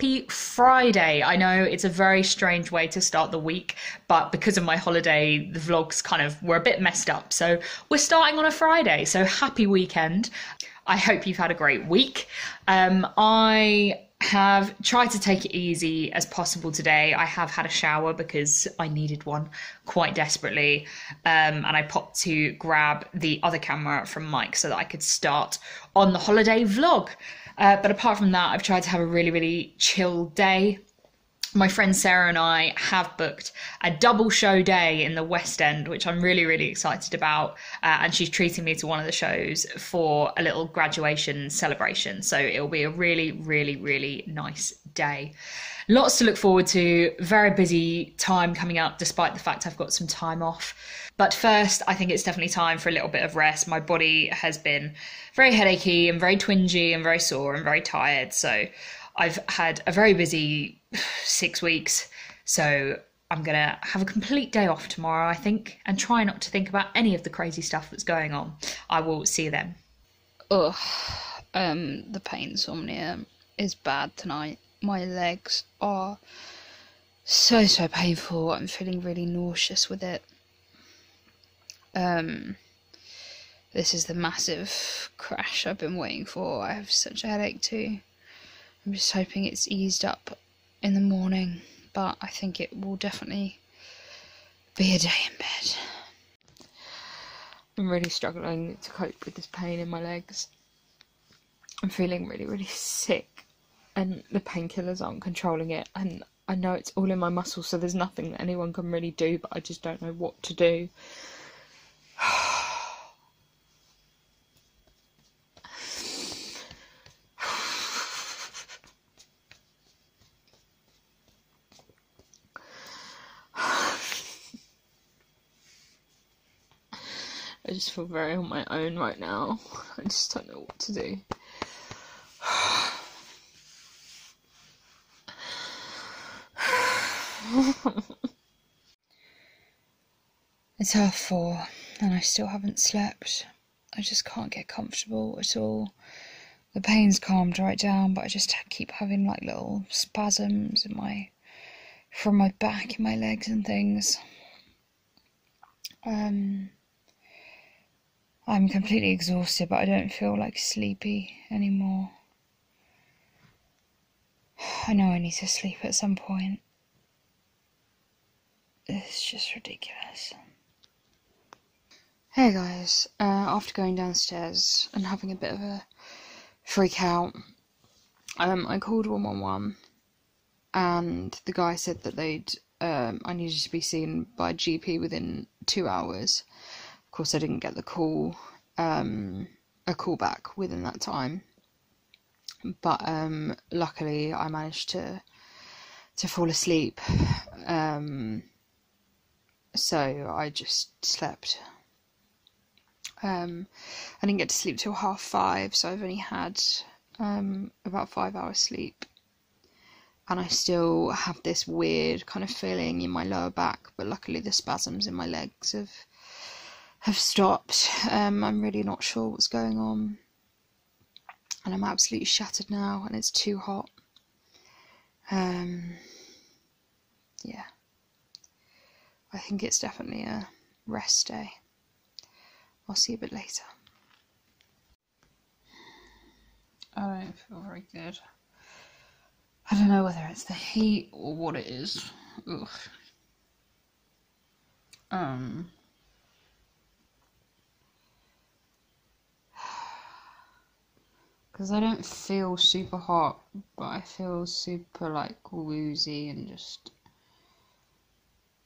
happy Friday. I know it's a very strange way to start the week, but because of my holiday, the vlogs kind of were a bit messed up. So we're starting on a Friday. So happy weekend. I hope you've had a great week. Um, I have tried to take it easy as possible today. I have had a shower because I needed one quite desperately. Um, and I popped to grab the other camera from Mike so that I could start on the holiday vlog. Uh, but apart from that, I've tried to have a really, really chill day my friend Sarah and I have booked a double show day in the West End, which I'm really, really excited about. Uh, and she's treating me to one of the shows for a little graduation celebration. So it'll be a really, really, really nice day. Lots to look forward to. Very busy time coming up, despite the fact I've got some time off. But first, I think it's definitely time for a little bit of rest. My body has been very headachy and very twingy and very sore and very tired. So I've had a very busy six weeks, so I'm gonna have a complete day off tomorrow, I think, and try not to think about any of the crazy stuff that's going on. I will see you then. Ugh, um, the pain insomnia is bad tonight. My legs are so so painful. I'm feeling really nauseous with it. Um, this is the massive crash I've been waiting for. I have such a headache too. I'm just hoping it's eased up in the morning, but I think it will definitely be a day in bed. I'm really struggling to cope with this pain in my legs. I'm feeling really, really sick, and the painkillers aren't controlling it. And I know it's all in my muscles, so there's nothing that anyone can really do, but I just don't know what to do. Feel very on my own right now. I just don't know what to do. it's half four and I still haven't slept. I just can't get comfortable at all. The pain's calmed right down, but I just keep having like little spasms in my from my back and my legs and things. Um I'm completely exhausted, but I don't feel like sleepy anymore. I know I need to sleep at some point. It's just ridiculous. Hey guys, uh, after going downstairs and having a bit of a freak out, um, I called 111 and the guy said that they'd um, I needed to be seen by a GP within two hours. Course, I didn't get the call, um, a call back within that time. But um, luckily, I managed to to fall asleep. Um, so I just slept. Um, I didn't get to sleep till half five, so I've only had um, about five hours sleep. And I still have this weird kind of feeling in my lower back, but luckily the spasms in my legs have have stopped. Um, I'm really not sure what's going on. And I'm absolutely shattered now, and it's too hot. Um, yeah. I think it's definitely a rest day. I'll see you a bit later. I don't feel very good. I don't know whether it's the heat or what it is. Ugh. Um. Because I don't feel super hot, but I feel super like woozy and just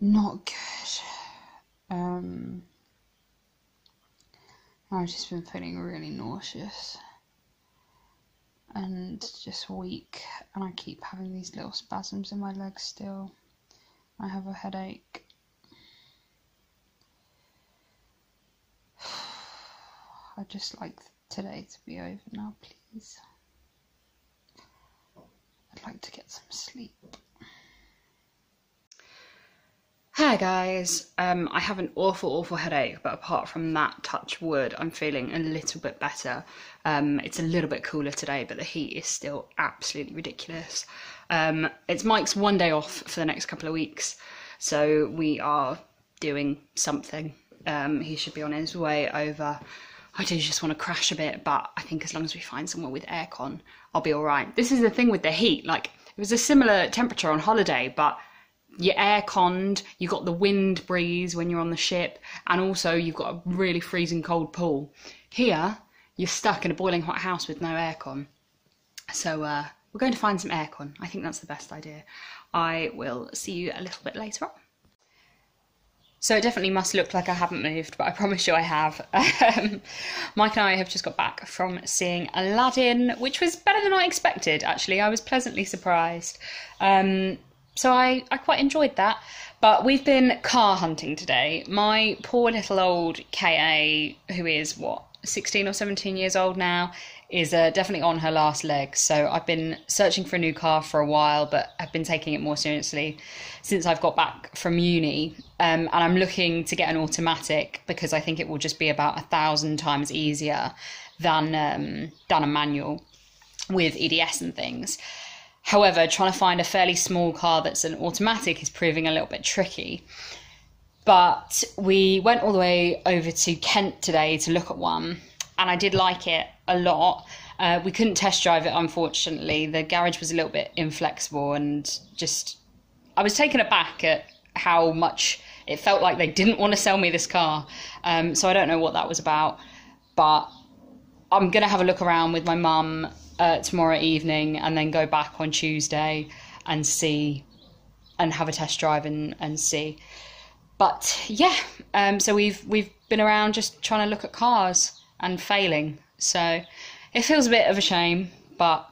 not good. Um, I've just been feeling really nauseous and just weak, and I keep having these little spasms in my legs still. I have a headache. I just like today to be over now, please. I'd like to get some sleep. Hi guys, um, I have an awful, awful headache, but apart from that, touch wood, I'm feeling a little bit better. Um, it's a little bit cooler today, but the heat is still absolutely ridiculous. Um, it's Mike's one day off for the next couple of weeks, so we are doing something. Um, he should be on his way over. I do just want to crash a bit, but I think as long as we find somewhere with aircon, I'll be all right. This is the thing with the heat. Like it was a similar temperature on holiday, but you're air conned, you've got the wind breeze when you're on the ship, and also you've got a really freezing cold pool. Here, you're stuck in a boiling hot house with no aircon. So uh, we're going to find some aircon. I think that's the best idea. I will see you a little bit later on. So it definitely must look like I haven't moved, but I promise you I have. Um, Mike and I have just got back from seeing Aladdin, which was better than I expected, actually. I was pleasantly surprised. Um, so I, I quite enjoyed that. But we've been car hunting today. My poor little old KA, who is what, 16 or 17 years old now, is uh, definitely on her last leg. So I've been searching for a new car for a while, but I've been taking it more seriously since I've got back from uni. Um, and I'm looking to get an automatic because I think it will just be about a thousand times easier than um, than a manual with EDS and things. However, trying to find a fairly small car that's an automatic is proving a little bit tricky. But we went all the way over to Kent today to look at one, and I did like it a lot. Uh, we couldn't test drive it, unfortunately. The garage was a little bit inflexible, and just I was taken aback at how much it felt like they didn't want to sell me this car. Um, so I don't know what that was about, but I'm gonna have a look around with my mum uh, tomorrow evening and then go back on Tuesday and see and have a test drive and, and see. But yeah, um, so we've we've been around just trying to look at cars and failing. So it feels a bit of a shame, but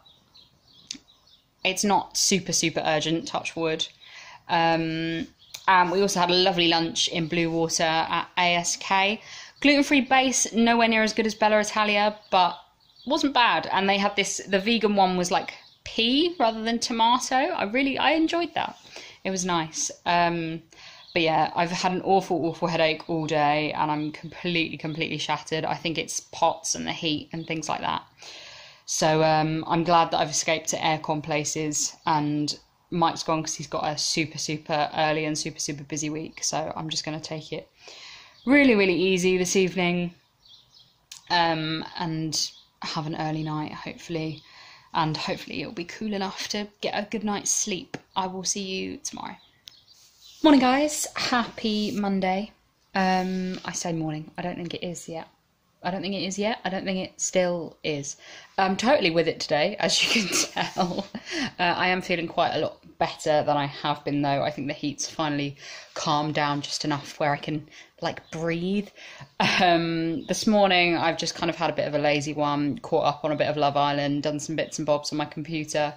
it's not super super urgent. Touch wood. Um, and we also had a lovely lunch in Bluewater at ASK. Gluten free base, nowhere near as good as Bella Italia, but wasn't bad. And they had this, the vegan one was like pea rather than tomato. I really, I enjoyed that. It was nice. Um, but yeah, I've had an awful, awful headache all day and I'm completely, completely shattered. I think it's POTS and the heat and things like that. So um, I'm glad that I've escaped to aircon places and Mike's gone because he's got a super, super early and super, super busy week. So I'm just going to take it really, really easy this evening um, and have an early night, hopefully. And hopefully it'll be cool enough to get a good night's sleep. I will see you tomorrow. Morning, guys. Happy Monday. Um, I say morning. I don't think it is yet. I don't think it is yet. I don't think it still is. I'm totally with it today, as you can tell. Uh, I am feeling quite a lot better than I have been, though. I think the heat's finally calmed down just enough where I can like breathe. Um, this morning, I've just kind of had a bit of a lazy one, caught up on a bit of Love Island, done some bits and bobs on my computer.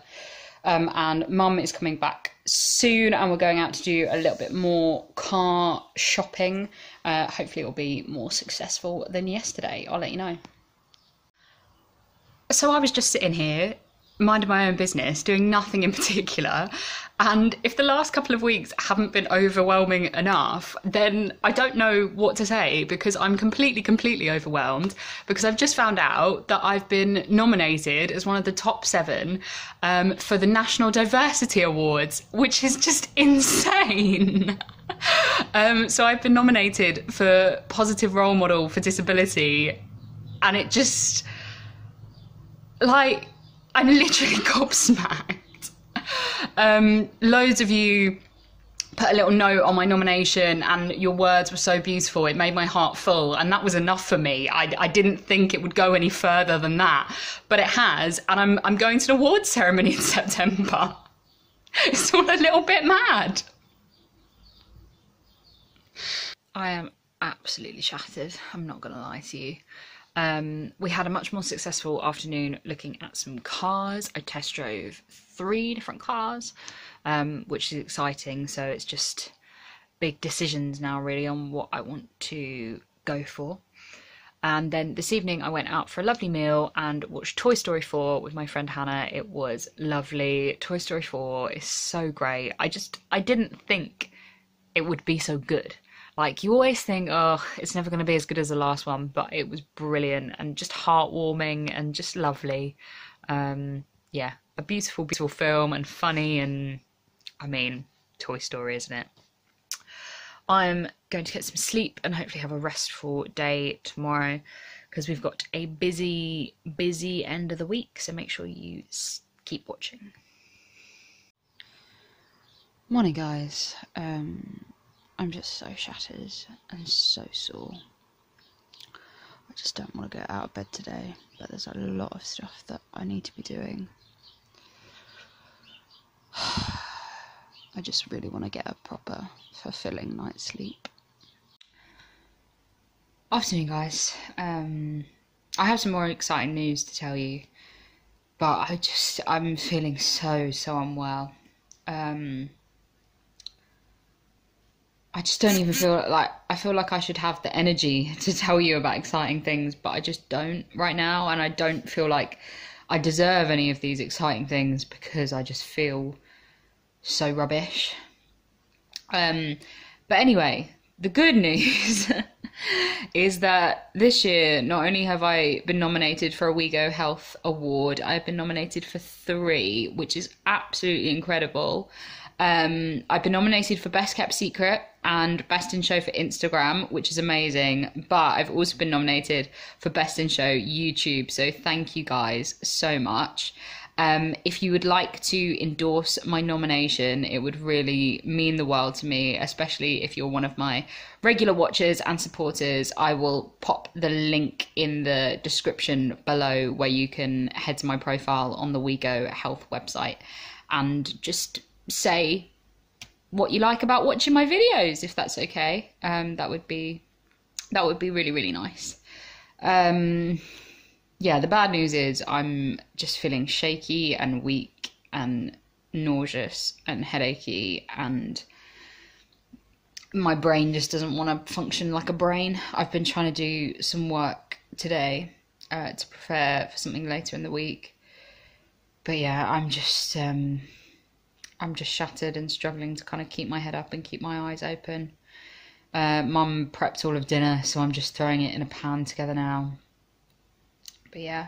Um, and mum is coming back soon, and we're going out to do a little bit more car shopping. Uh, hopefully, it will be more successful than yesterday. I'll let you know. So, I was just sitting here minding my own business, doing nothing in particular. And if the last couple of weeks haven't been overwhelming enough, then I don't know what to say because I'm completely, completely overwhelmed because I've just found out that I've been nominated as one of the top seven um, for the National Diversity Awards, which is just insane. um, so I've been nominated for Positive Role Model for Disability, and it just like I'm literally gobsmacked. Um, loads of you put a little note on my nomination and your words were so beautiful it made my heart full and that was enough for me. I, I didn't think it would go any further than that but it has and i'm, I'm going to an awards ceremony in september. It's all a little bit mad. I am absolutely shattered i'm not going to lie to you um, we had a much more successful afternoon looking at some cars. I test drove three different cars, um, which is exciting. So it's just big decisions now, really, on what I want to go for. And then this evening, I went out for a lovely meal and watched Toy Story 4 with my friend Hannah. It was lovely. Toy Story 4 is so great. I just, I didn't think it would be so good. Like you always think, oh, it's never going to be as good as the last one, but it was brilliant and just heartwarming and just lovely. Um, yeah, a beautiful, beautiful film and funny and, I mean, Toy Story, isn't it? I'm going to get some sleep and hopefully have a restful day tomorrow because we've got a busy, busy end of the week. So make sure you keep watching. Morning, guys. Um, I'm just so shattered and so sore. I just don't want to get out of bed today, but there's a lot of stuff that I need to be doing. I just really want to get a proper, fulfilling night's sleep. Afternoon, guys. Um, I have some more exciting news to tell you, but I just I'm feeling so so unwell. Um, I just don't even feel like I feel like I should have the energy to tell you about exciting things, but I just don't right now, and I don't feel like I deserve any of these exciting things because I just feel so rubbish. Um, but anyway, the good news is that this year not only have I been nominated for a WeGo Health Award, I've been nominated for three, which is absolutely incredible. Um, I've been nominated for Best Kept Secret and Best in Show for Instagram, which is amazing. But I've also been nominated for Best in Show YouTube. So thank you guys so much. Um, if you would like to endorse my nomination, it would really mean the world to me, especially if you're one of my regular watchers and supporters. I will pop the link in the description below where you can head to my profile on the WeGo Health website and just say what you like about watching my videos, if that's okay. Um, that would be that would be really really nice. Um, yeah, the bad news is I'm just feeling shaky and weak and nauseous and headachy and my brain just doesn't want to function like a brain. I've been trying to do some work today uh, to prepare for something later in the week. But yeah, I'm just um, I'm just shattered and struggling to kind of keep my head up and keep my eyes open. Uh, Mum prepped all of dinner, so I'm just throwing it in a pan together now. But yeah,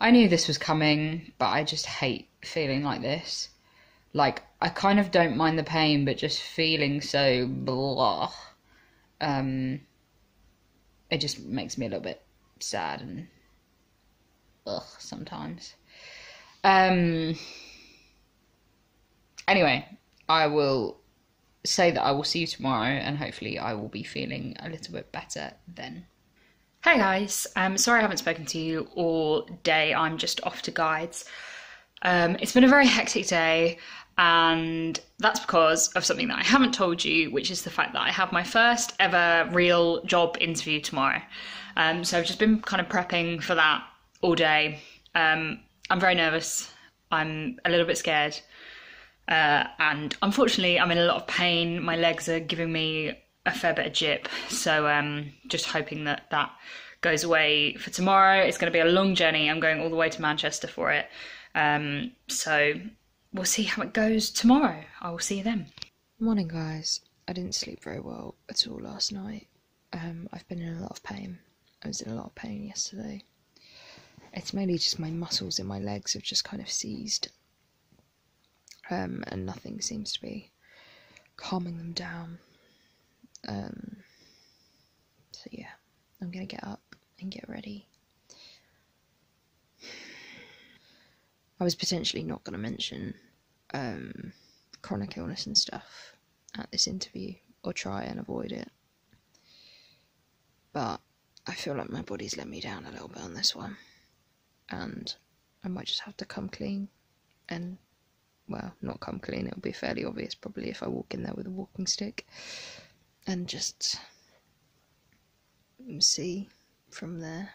I knew this was coming, but I just hate feeling like this. Like, I kind of don't mind the pain, but just feeling so blah. Um, it just makes me a little bit sad and ugh sometimes. Um, anyway, I will say that I will see you tomorrow and hopefully I will be feeling a little bit better then. Hey guys, um, sorry I haven't spoken to you all day. I'm just off to guides. Um, it's been a very hectic day, and that's because of something that I haven't told you, which is the fact that I have my first ever real job interview tomorrow. Um, so I've just been kind of prepping for that all day. Um, I'm very nervous. I'm a little bit scared. Uh, and unfortunately, I'm in a lot of pain. My legs are giving me a fair bit of jip. So um, just hoping that that goes away for tomorrow. It's going to be a long journey. I'm going all the way to Manchester for it. Um, so we'll see how it goes tomorrow. I will see you then. Morning, guys. I didn't sleep very well at all last night. Um, I've been in a lot of pain. I was in a lot of pain yesterday. It's mainly just my muscles in my legs have just kind of seized um, and nothing seems to be calming them down. Um, so yeah, I'm gonna get up and get ready. I was potentially not gonna mention um, chronic illness and stuff at this interview, or try and avoid it, but I feel like my body's let me down a little bit on this one, and I might just have to come clean and well, not come clean, it'll be fairly obvious probably if I walk in there with a walking stick and just see from there.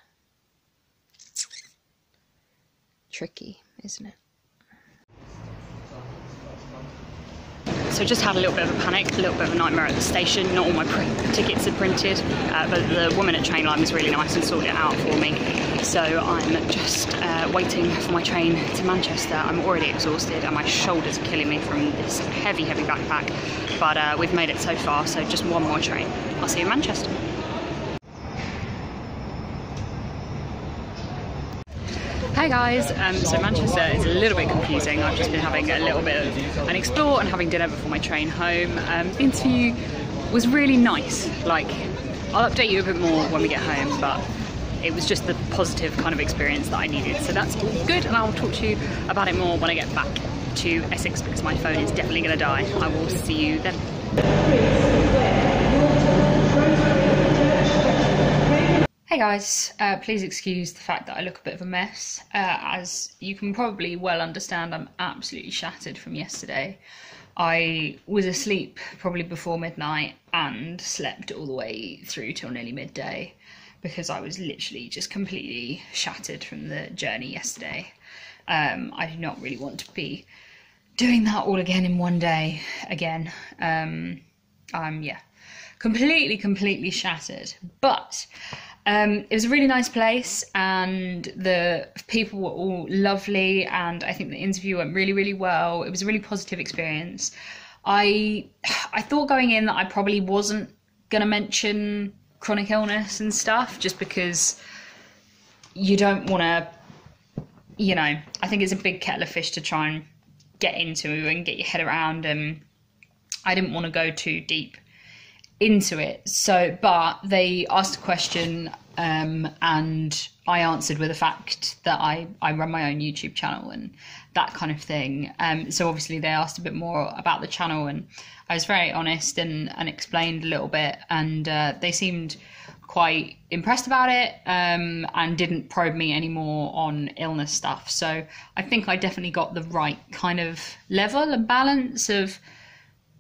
Tricky, isn't it? So just had a little bit of a panic, a little bit of a nightmare at the station. Not all my tickets are printed, uh, but the woman at Trainline was really nice and sorted it out for me. So I'm just uh, waiting for my train to Manchester. I'm already exhausted and my shoulders are killing me from this heavy, heavy backpack. But uh, we've made it so far, so just one more train. I'll see you in Manchester. Hey guys, um, so Manchester is a little bit confusing. I've just been having a little bit of an explore and having dinner before my train home. Um, the interview was really nice. Like, I'll update you a bit more when we get home, but it was just the positive kind of experience that I needed. So that's all good, and I'll talk to you about it more when I get back to Essex because my phone is definitely going to die. I will see you then. Hey guys, uh, please excuse the fact that I look a bit of a mess. Uh, as you can probably well understand, I'm absolutely shattered from yesterday. I was asleep probably before midnight and slept all the way through till nearly midday because I was literally just completely shattered from the journey yesterday. Um, I do not really want to be doing that all again in one day again. Um, I'm, yeah, completely, completely shattered. But um, it was a really nice place, and the people were all lovely, and I think the interview went really, really well. It was a really positive experience. I I thought going in that I probably wasn't gonna mention chronic illness and stuff, just because you don't want to. You know, I think it's a big kettle of fish to try and get into and get your head around, and I didn't want to go too deep into it. So, but they asked a question, um, and I answered with the fact that I I run my own YouTube channel and that kind of thing. Um, so obviously they asked a bit more about the channel, and I was very honest and and explained a little bit, and uh, they seemed quite impressed about it um, and didn't probe me anymore on illness stuff. So I think I definitely got the right kind of level and balance of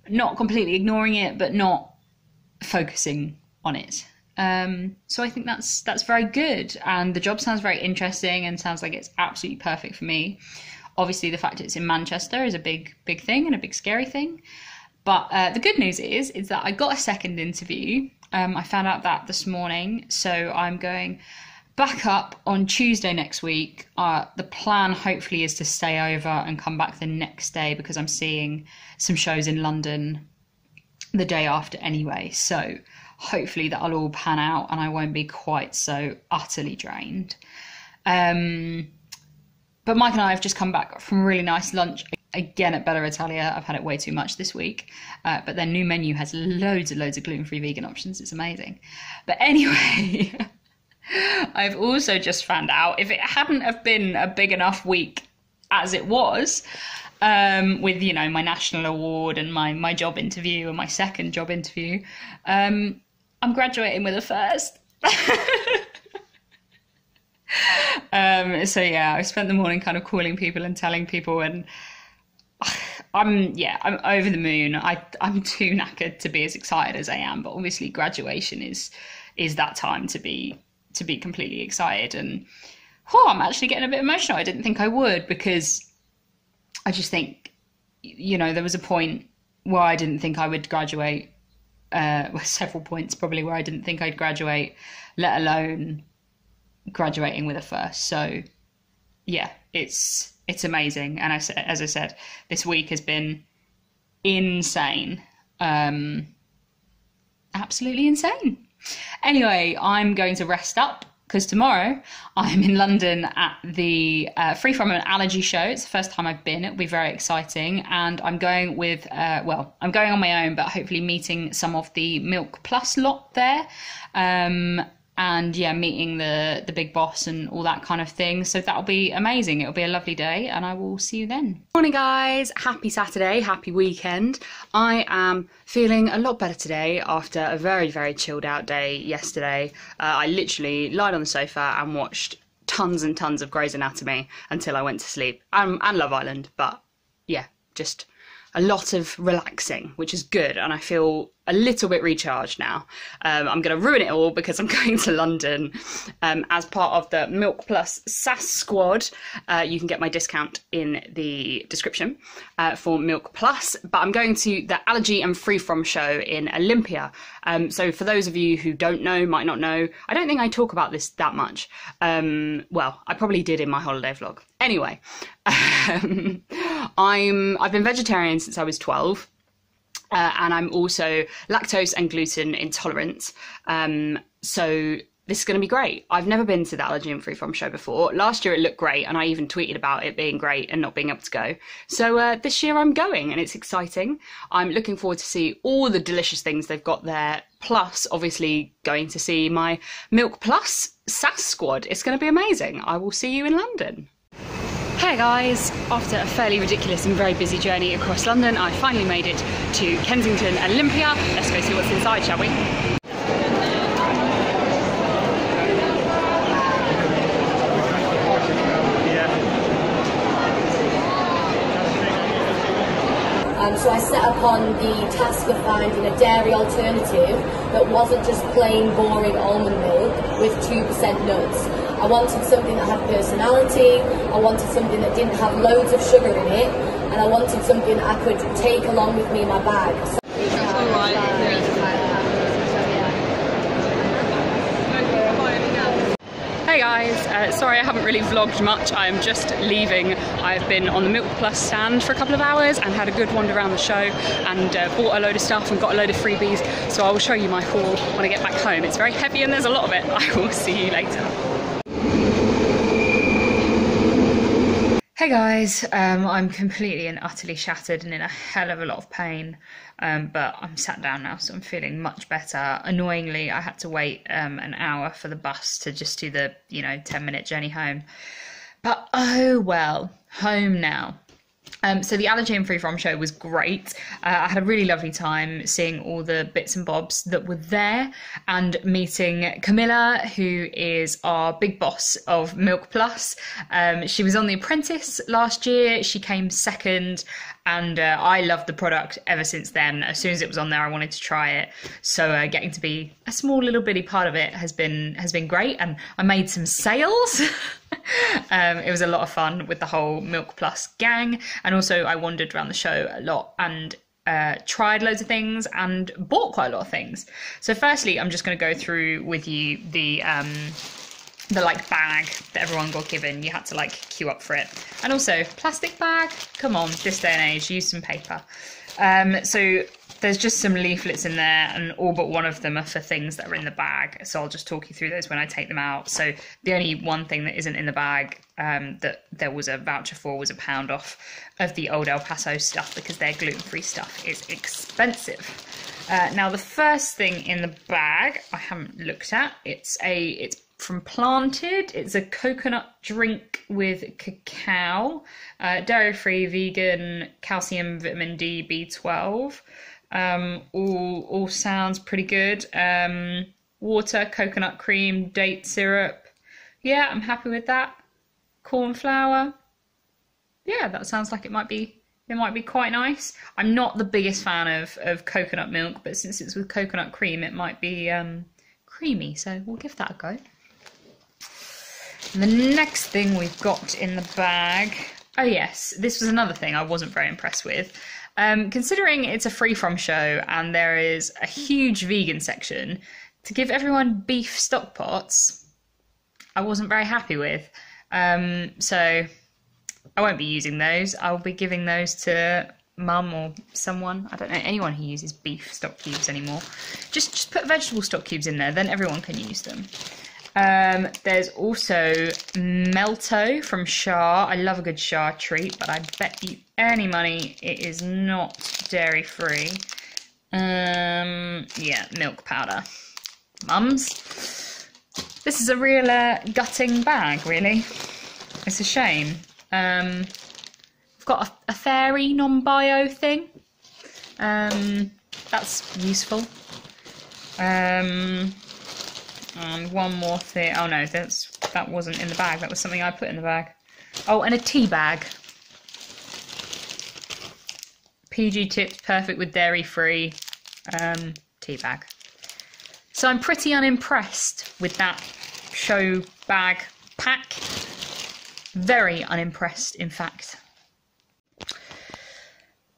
not completely ignoring it, but not focusing on it. Um, so I think that's that's very good, and the job sounds very interesting and sounds like it's absolutely perfect for me. Obviously, the fact it's in Manchester is a big big thing and a big scary thing. But uh, the good news is is that I got a second interview. Um, I found out that this morning, so I'm going back up on Tuesday next week. Uh, the plan hopefully is to stay over and come back the next day because I'm seeing some shows in London the day after anyway. So hopefully that'll all pan out and I won't be quite so utterly drained. Um, but Mike and I have just come back from a really nice lunch again at Bella Italia. I've had it way too much this week, uh, but their new menu has loads and loads of gluten free vegan options. It's amazing. But anyway, I've also just found out if it hadn't have been a big enough week as it was, um, with you know my national award and my my job interview and my second job interview, um, I'm graduating with a first. um, so yeah, I spent the morning kind of calling people and telling people, and I'm yeah, I'm over the moon. I I'm too knackered to be as excited as I am, but obviously graduation is is that time to be to be completely excited and oh, I'm actually getting a bit emotional. I didn't think I would because I just think, you know, there was a point where I didn't think I would graduate. Uh, several points probably where I didn't think I'd graduate, let alone graduating with a first. So, yeah, it's it's amazing. And I as I said, this week has been insane, um, absolutely insane. Anyway, I'm going to rest up because tomorrow I'm in London at the uh, Free From an Allergy Show. It's the first time I've been. It'll be very exciting. And I'm going with, uh, well, I'm going on my own, but hopefully meeting some of the Mylk Plus lot there. Um, and yeah, meeting the the big boss and all that kind of thing. So that'll be amazing. It'll be a lovely day, and I will see you then. Morning, guys. Happy Saturday. Happy weekend. I am feeling a lot better today after a very very chilled out day yesterday. Uh, I literally lied on the sofa and watched tons and tons of Grey's Anatomy until I went to sleep, and, and Love Island. But yeah, just a lot of relaxing, which is good, and I feel a little bit recharged now. Um, I'm going to ruin it all because I'm going to London um, as part of the Mylk Plus SAS squad. Uh, you can get my discount in the description uh, for Mylk Plus. But I'm going to the Allergy and Free From show in Olympia. Um, so for those of you who don't know, might not know, I don't think I talk about this that much. Um, well, I probably did in my holiday vlog. Anyway, um, I'm I've been vegetarian since I was 12. Uh, and I'm also lactose and gluten intolerant. Um, so this is going to be great. I've never been to the Allergy and Free From show before. Last year it looked great, and I even tweeted about it being great and not being able to go. So uh, this year I'm going, and it's exciting. I'm looking forward to see all the delicious things they've got there. Plus, obviously, going to see my Mylk Plus SAS squad. It's going to be amazing. I will see you in London. Hey guys, after a fairly ridiculous and very busy journey across London, I finally made it to Kensington Olympia. Let's go see what's inside, shall we? Um, so I set upon the task of finding a dairy alternative that wasn't just plain boring almond milk with 2% nuts. I wanted something that had personality, I wanted something that didn't have loads of sugar in it, and I wanted something I could take along with me in my bag. So Hey guys, uh, sorry I haven't really vlogged much. I am just leaving. I've been on the Mylk Plus stand for a couple of hours and had a good wander around the show and uh, bought a load of stuff and got a load of freebies. So I will show you my haul when I get back home. It's very heavy and there's a lot of it. I will see you later. Hey guys, um, I'm completely and utterly shattered and in a hell of a lot of pain, um, but I'm sat down now, so I'm feeling much better. Annoyingly, I had to wait um, an hour for the bus to just do the, you know, 10 minute journey home. But oh well, home now. Um, so the Allergy and Free From show was great. Uh, I had a really lovely time seeing all the bits and bobs that were there and meeting Camilla, who is our big boss of Mylk Plus. Um, she was on The Apprentice last year. She came second, and uh, I loved the product ever since then. As soon as it was on there, I wanted to try it. So uh, getting to be a small little bitty part of it has been has been great, and I made some sales. um, it was a lot of fun with the whole Mylk Plus gang, and also I wandered around the show a lot and uh, tried loads of things and bought quite a lot of things. So, firstly, I'm just going to go through with you the um, the like bag that everyone got given. You had to like queue up for it, and also plastic bag. Come on, this day and age, use some paper. Um, so there's just some leaflets in there, and all but one of them are for things that are in the bag. So I'll just talk you through those when I take them out. So the only one thing that isn't in the bag um, that there was a voucher for was a pound off of the old El Paso stuff because their gluten free stuff is expensive. Uh, now the first thing in the bag I haven't looked at. It's a it's from Planted. It's a coconut drink with cacao, uh, dairy free, vegan, calcium, vitamin D, B12. Um, all all sounds pretty good. Um, water, coconut cream, date syrup. Yeah, I'm happy with that. Corn flour. Yeah, that sounds like it might be it might be quite nice. I'm not the biggest fan of, of coconut milk, but since it's with coconut cream, it might be um, creamy. So we'll give that a go. The next thing we've got in the bag. Oh yes, this was another thing I wasn't very impressed with. Um, considering it's a free from show and there is a huge vegan section, to give everyone beef stock pots, I wasn't very happy with. Um, so I won't be using those. I'll be giving those to mum or someone. I don't know anyone who uses beef stock cubes anymore. Just just put vegetable stock cubes in there, then everyone can use them. Um, there's also Melto from Char. I love a good Char treat, but I bet you any money it is not dairy free. Um, yeah, milk powder. Mums. This is a real uh, gutting bag, really. It's a shame. Um, I've got a, a fairy non-bio thing. Um, that's useful. Um, and one more thing. Oh no, that's that wasn't in the bag. That was something I put in the bag. Oh, and a tea bag. PG tips, perfect with dairy free. um, tea bag. So I'm pretty unimpressed with that show bag pack. Very unimpressed, in fact.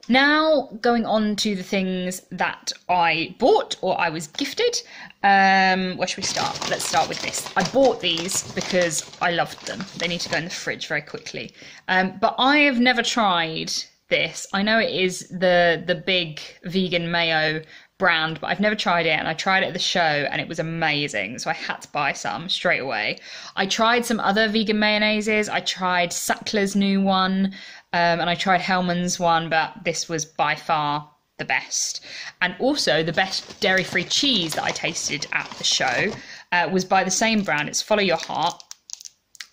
Now, going on to the things that I bought or I was gifted. Um, where should we start? Let's start with this. I bought these because I loved them. They need to go in the fridge very quickly. Um, but I have never tried this. I know it is the the big vegan mayo brand, but I've never tried it. And I tried it at the show and it was amazing. So I had to buy some straight away. I tried some other vegan mayonnaises. I tried Sackler's new one um, and I tried Hellmann's one, but this was by far the best. And also, the best dairy free cheese that I tasted at the show uh, was by the same brand. It's Follow Your Heart.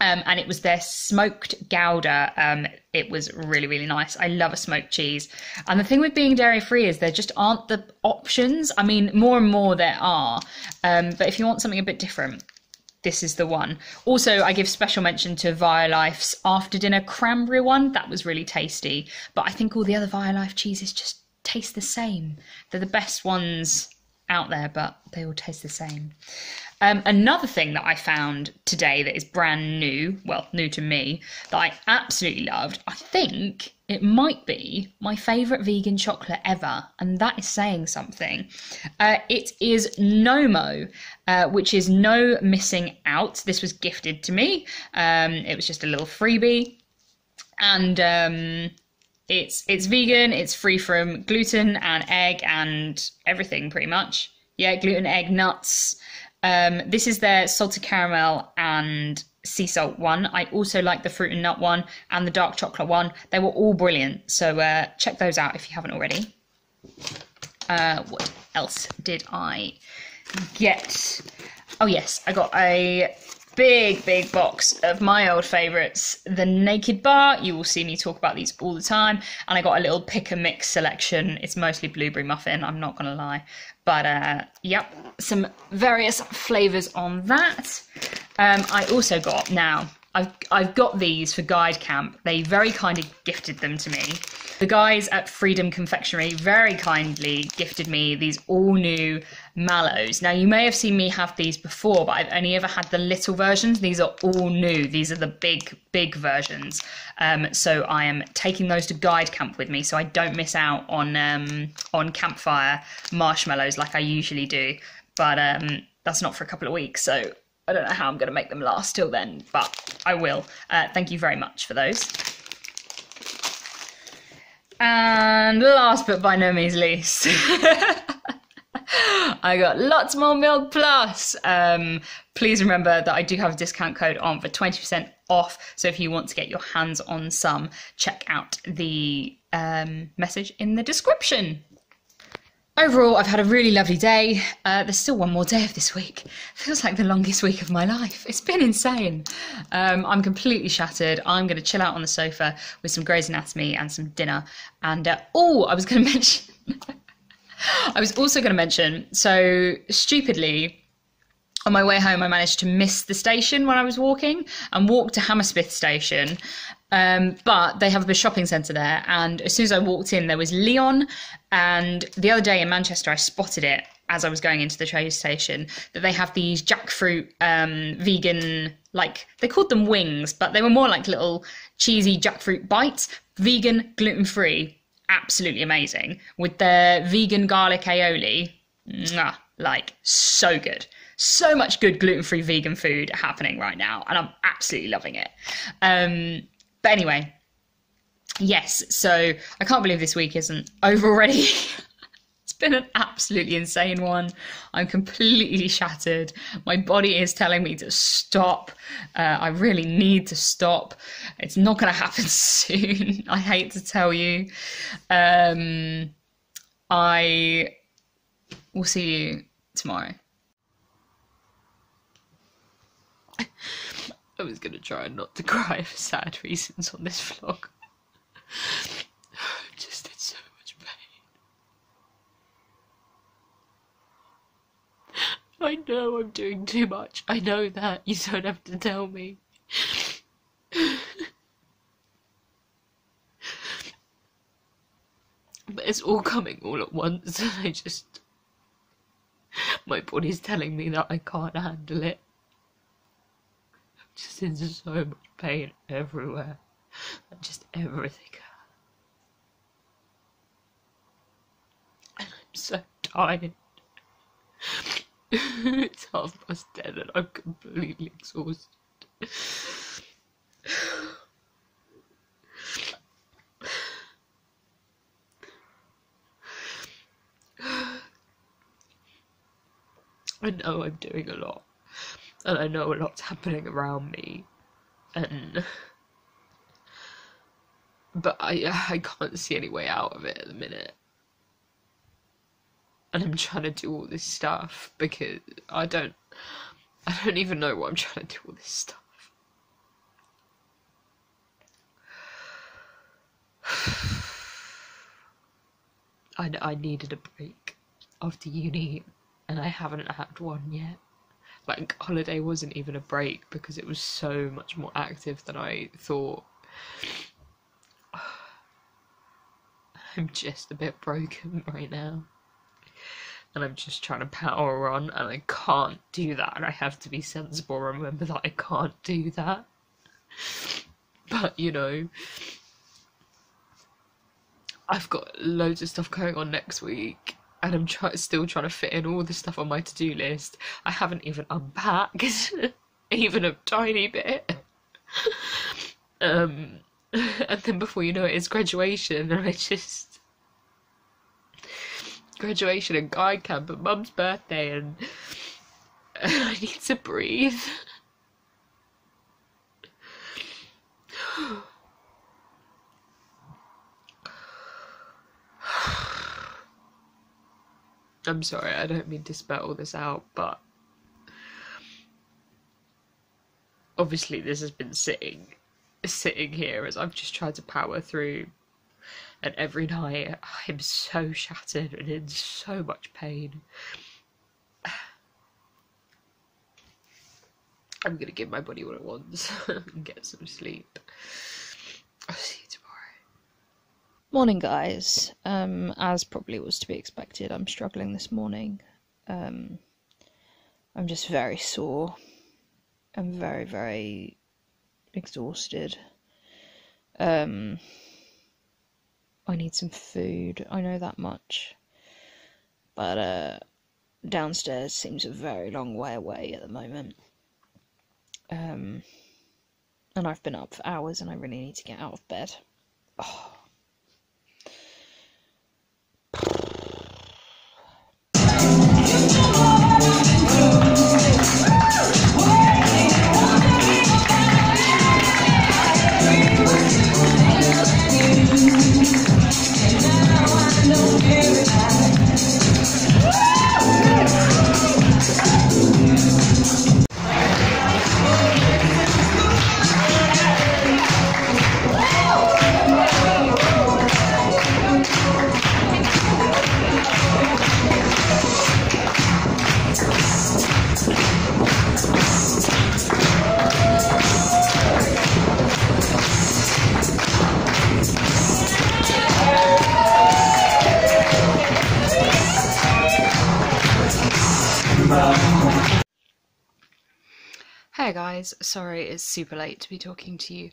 Um, and it was their smoked Gouda. Um, it was really, really nice. I love a smoked cheese. And the thing with being dairy free is there just aren't the options. I mean, more and more there are. Um, but if you want something a bit different, this is the one. Also, I give special mention to Violife's after dinner cranberry one. That was really tasty. But I think all the other Violife cheeses just taste the same. They're the best ones out there, but they all taste the same. Um, another thing that I found today that is brand new, well, new to me, that I absolutely loved, I think it might be my favourite vegan chocolate ever, and that is saying something. Uh, it is Nomo, uh, which is no missing out. This was gifted to me. Um, it was just a little freebie, and um, it's it's vegan. It's free from gluten and egg and everything, pretty much. Yeah, gluten, egg, nuts. Um, this is their salted caramel and sea salt one. I also like the fruit and nut one and the dark chocolate one. They were all brilliant. So uh, check those out if you haven't already. Uh, what else did I get? Oh, yes, I got a big, big box of my old favourites. The Nakd Bar, you will see me talk about these all the time. And I got a little pick and mix selection. It's mostly blueberry muffin, I'm not going to lie. But uh, yep, some various flavours on that. Um, I also got now. I've I've got these for Guide Camp. They very kindly gifted them to me. The guys at Freedom Confectionery very kindly gifted me these all new mallows. Now you may have seen me have these before, but I've only ever had the little versions. These are all new. These are the big big versions. Um, so I am taking those to Guide Camp with me, so I don't miss out on um, on campfire marshmallows like I usually do. But um, that's not for a couple of weeks, so I don't know how I'm going to make them last till then, but I will. Uh, thank you very much for those. And last but by no means least, I got lots more Mylk Plus. Um, please remember that I do have a discount code on for 20% off. So if you want to get your hands on some, check out the um, message in the description. Overall, I've had a really lovely day. Uh, there's still one more day of this week. Feels like the longest week of my life. It's been insane. Um, I'm completely shattered. I'm going to chill out on the sofa with some Grey's Anatomy and some dinner. And uh, oh, I was going to mention. I was also going to mention. So stupidly, on my way home, I managed to miss the station when I was walking and walk to Hammersmith station. Um, but they have a shopping centre there, and as soon as I walked in, there was Leon. And the other day in Manchester, I spotted it as I was going into the train station that they have these jackfruit um, vegan, like they called them wings, but they were more like little cheesy jackfruit bites, vegan, gluten free, absolutely amazing with their vegan garlic aioli. Mwah, like so good so much good gluten-free vegan food happening right now and i'm absolutely loving it um, but anyway, yes, so I can't believe this week isn't over already. it's been an absolutely insane one. I'm completely shattered. My body is telling me to stop. Uh, I really need to stop. It's not going to happen soon. I hate to tell you. Um, I will see you tomorrow. I was gonna try not to cry for sad reasons on this vlog. Just in so much pain. I know I'm doing too much. I know that. You don't have to tell me. but it's all coming all at once I just My body's telling me that I can't handle it. Just in so much pain everywhere. Just everything. And I'm so tired. it's half past ten and I'm completely exhausted. I know I'm doing a lot, and I know a lot's happening around me, and but I I can't see any way out of it at the minute, and I'm trying to do all this stuff because I don't I don't even know what I'm trying to do all this stuff. I, I needed a break after uni and I haven't had one yet. Like, holiday wasn't even a break because it was so much more active than I thought. I'm just a bit broken right now. And I'm just trying to power on, and I can't do that. And I have to be sensible and remember that I can't do that. But, you know, I've got loads of stuff going on next week and I'm try- still trying to fit in all the stuff on my to do list. I haven't even unpacked, even a tiny bit. um, and then before you know it, it's graduation, and I just. Graduation and guide camp and mum's birthday, and I need to breathe. I'm sorry, I don't mean to spell all this out, but obviously this has been sitting sitting here as I've just tried to power through and every night I'm so shattered and in so much pain. I'm gonna give my body what it wants and get some sleep. I'll see. Morning, guys. Um, as probably was to be expected, I'm struggling this morning. Um, I'm just very sore. I'm very, very exhausted. Um, I need some food. I know that much. But uh, downstairs seems a very long way away at the moment. Um, and I've been up for hours and I really need to get out of bed. Oh. Hey guys, sorry it's super late to be talking to you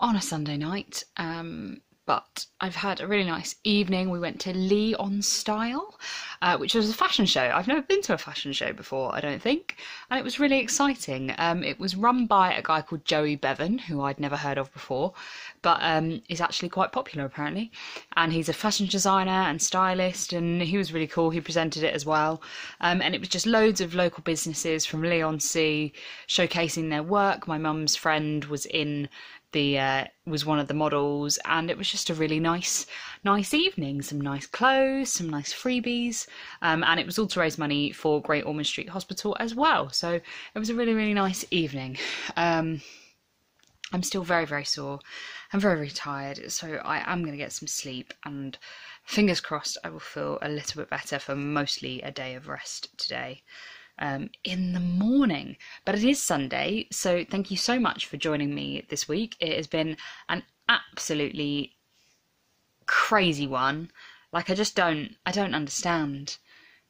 on a Sunday night. Um, but I've had a really nice evening. We went to Leigh on Style, uh, which was a fashion show. I've never been to a fashion show before, I don't think, and it was really exciting. Um, it was run by a guy called Joey Bevan, who I'd never heard of before, but um, is actually quite popular apparently. And he's a fashion designer and stylist, and he was really cool. He presented it as well, um, and it was just loads of local businesses from Leigh-on-Sea showcasing their work. My mum's friend was in the uh, was one of the models, and it was just a really nice, nice evening. Some nice clothes, some nice freebies, um, and it was all to raise money for Great Ormond Street Hospital as well. So it was a really, really nice evening. Um, I'm still very, very sore. I'm very, very tired, so I am going to get some sleep and. Fingers crossed, I will feel a little bit better for mostly a day of rest today um, in the morning. But it is Sunday, so thank you so much for joining me this week. It has been an absolutely crazy one. Like I just don't, I don't understand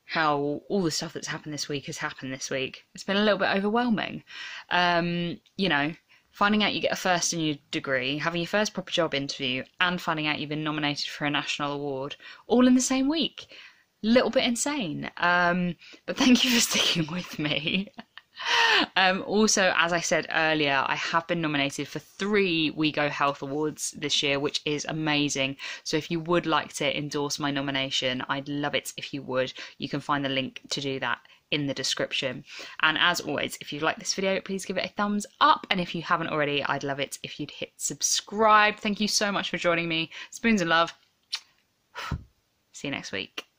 how all the stuff that's happened this week has happened this week. It's been a little bit overwhelming. Um, you know, finding out you get a first in your degree, having your first proper job interview, and finding out you've been nominated for a national award all in the same week. Little bit insane. Um, but thank you for sticking with me. Um, also, as I said earlier, I have been nominated for three WeGo Health Awards this year, which is amazing. So, if you would like to endorse my nomination, I'd love it if you would. You can find the link to do that in the description. And as always, if you like this video, please give it a thumbs up. And if you haven't already, I'd love it if you'd hit subscribe. Thank you so much for joining me. Spoons and love. See you next week.